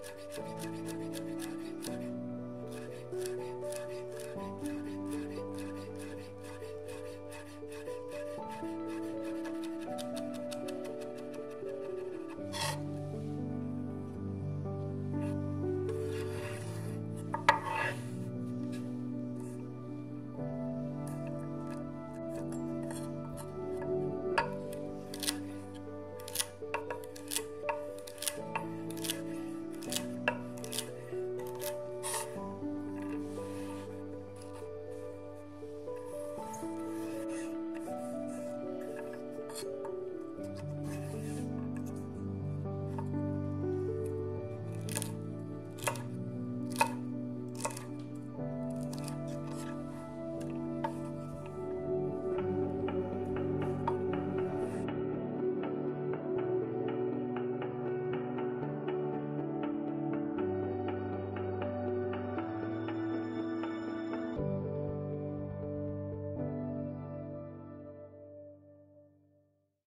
vida, vida.